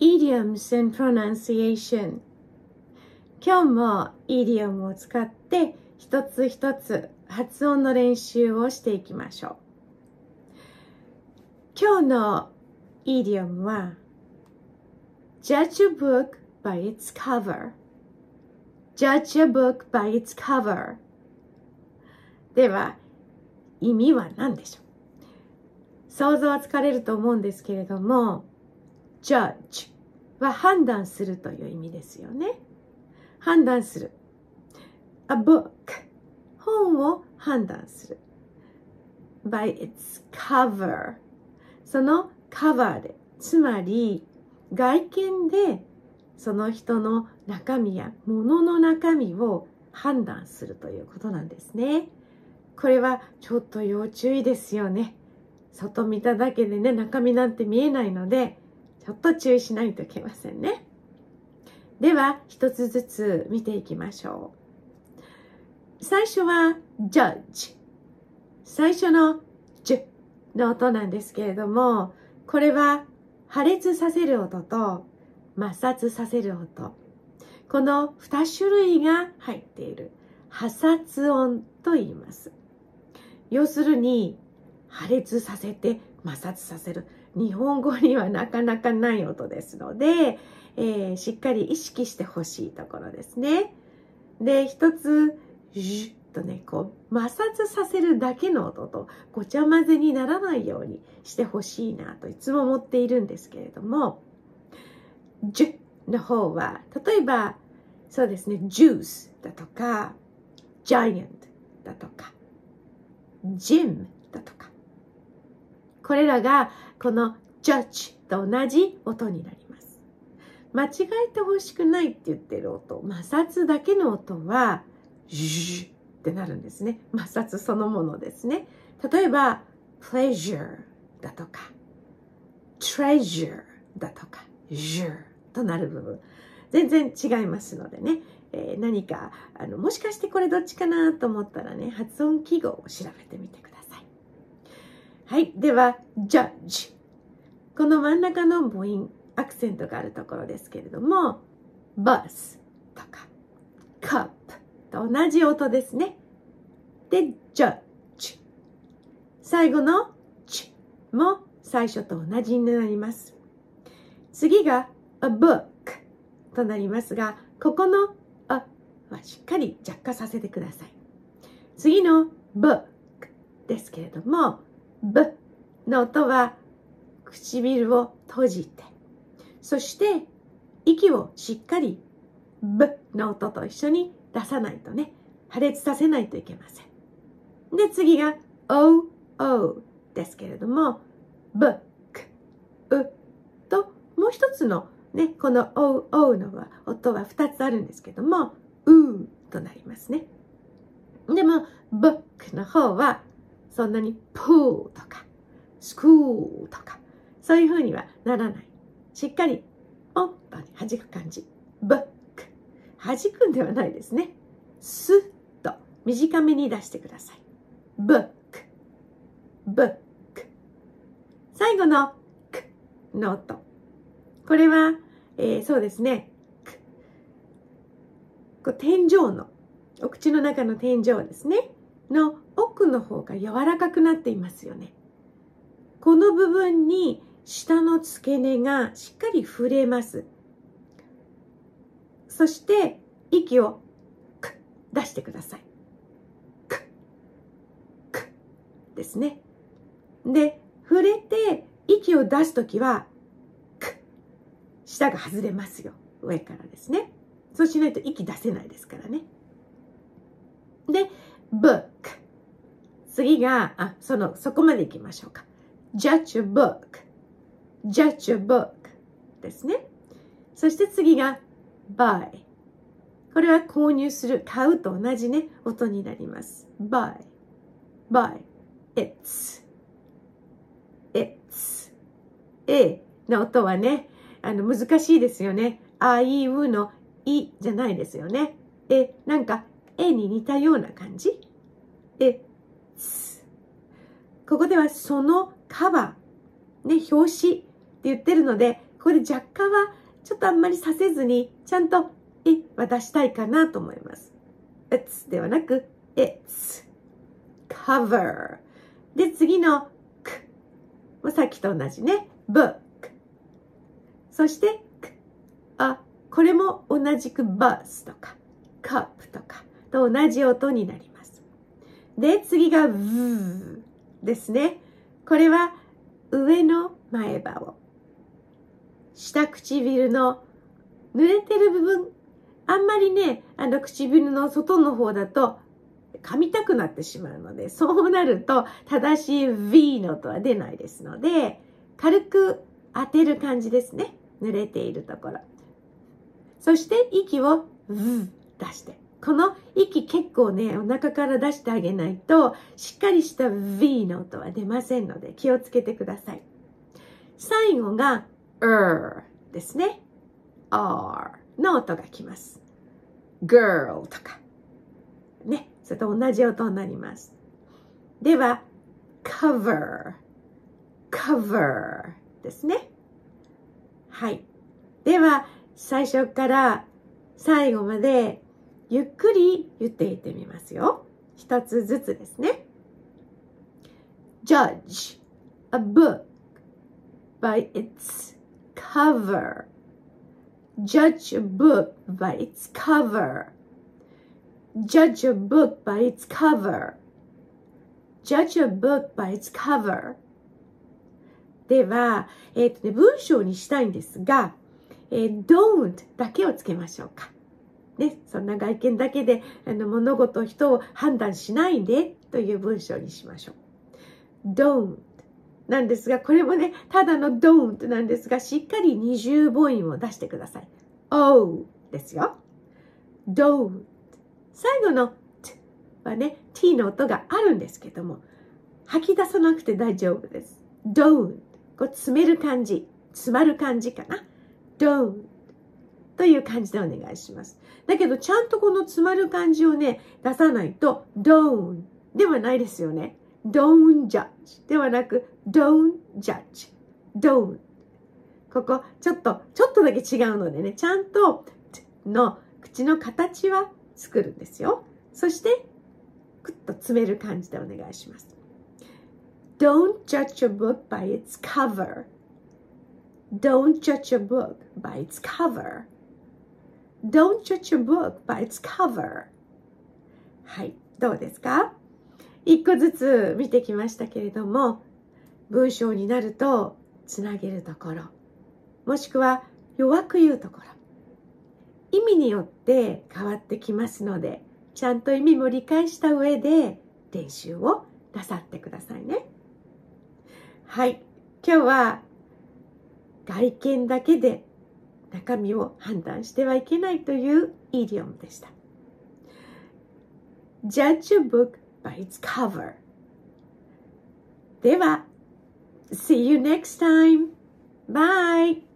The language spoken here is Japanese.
idioms and pronunciation. 今日もイディオムを使って一つ一つ発音の練習をしていきましょう。今日のイディオムは Judge a book by its cover. Judge a book by its cover. では意味は何でしょう？想像はつかれると思うんですけれども judge は判断するという意味ですよね。判断する。a book 本を判断する。by its cover その cover でつまり外見でその人の中身や物の中身を判断するということなんですね。これはちょっと要注意ですよね。外見ただけでね、中身なんて見えないので、ちょっと注意しないといけませんね。では、一つずつ見ていきましょう。最初は judge。最初の j の音なんですけれども、これは破裂させる音と摩擦させる音。この2種類が入っている破殺音と言います。要するに破裂させて摩擦させる。日本語にはなかなかない音ですので、えー、しっかり意識してほしいところですね。で、一つ、ジュッとね、こう、摩擦させるだけの音とごちゃ混ぜにならないようにしてほしいなといつも思っているんですけれども、ジュの方は、例えば、そうですね、ジュースだとか、ジャイアントだとか、ジムだとか、これらがこの judge と同じ音になります。間違えてほしくないって言ってる音、摩擦だけの音は、ジューってなるんですね。摩擦そのものですね。例えば、pleasure だとか、treasure だとか、ジューとなる部分。全然違いますのでね、えー、何かあのもしかしてこれどっちかなと思ったらね発音記号を調べてみてくださいはい。では judge この真ん中の母音アクセントがあるところですけれども bus とか cup と同じ音ですね。で judge 最後の ch も最初と同じになります。次が a book となりますがここのあはしっかり着火させてください。次の book ですけれども b の音は唇を閉じてそして息をしっかり b の音と一緒に出さないとね破裂させないといけませんで次が o o ですけれども book うともう一つのね、この O, o の音は2つあるんですけども、うとなりますね。でも、book の方は、そんなに pool とか、school とか、そういう風にはならない。しっかり、ポンと弾く感じ。book。弾くんではないですね。スッと短めに出してください。book。book。最後の k の音。これは、えー、そうですね。こう天井の、お口の中の天井ですね。の奥の方が柔らかくなっていますよね。この部分に下の付け根がしっかり触れます。そして息をクッ出してください。く、くですね。で、触れて息を出すときは舌が外れますよ。上からですね。そうしないと息出せないですからね。で、book。次が、あ、その、そこまで行きましょうか。judge a book。judge a book ですね。そして次が buy。これは購入する、買うと同じね、音になります。buy。buy。it's。it's。a の音はね、あの、難しいですよね。あいうのいじゃないですよね。え、なんか、えに似たような感じ？え、ここではそのカバー、ね、表紙って言ってるので、ここで若干はちょっとあんまりさせずに、ちゃんと、えは出したいかなと思います。it's ではなく、it's cover で、次のくもさっきと同じね。book そして、あ、これも同じく bus とか cup とかと同じ音になります。で、次が v ですね。これは上の前歯を。下唇の濡れてる部分。あんまりねあの唇の外の方だと噛みたくなってしまうのでそうなると正しい V の音は出ないですので軽く当てる感じですね。濡れているところ。そして息を V 出して。この息結構ねお腹から出してあげないとしっかりした V の音は出ませんので気をつけてください。最後が er ですね。r の音がきます。girl とか。ねそれと同じ音になります。では cover cover ですね。はい。では最初から最後までゆっくり言っていってみますよ。一つずつですね。judge a book by its cover. Judge a book by its cover. Judge a book by its cover. Judge a book by its cover. では、えっ、ー、とね、文章にしたいんですが、えー、don't だけをつけましょうか。ね、そんな外見だけであの物事、人を判断しないでという文章にしましょう。don't なんですが、これもね、ただの don't なんですが、しっかり二重母音を出してください。o ですよ。don't 最後の t はね、t の音があるんですけども、吐き出さなくて大丈夫です。don't こう詰める感じ、詰まる感じかな。don't という感じでお願いします。だけど、ちゃんとこの詰まる感じをね、出さないと、don't ではないですよね。don't judge ではなく、don't judge, don't ここ、ちょっと、ちょっとだけ違うのでね、ちゃんと、の口の形は作るんですよ。そして、くっと詰める感じでお願いします。Don't judge a book by its cover. Don't judge a book by its cover. Don't judge a book by its cover. はい、どうですか？一個ずつ見てきましたけれども、文章になるとつなげるところ、もしくは弱く言うところ、意味によって変わってきますので、ちゃんと意味も理解した上で練習をなさってくださいね。はい、今日は外見だけで中身を判断してはいけないというイディオムでした。Judge a book by its cover では、See you next time! Bye!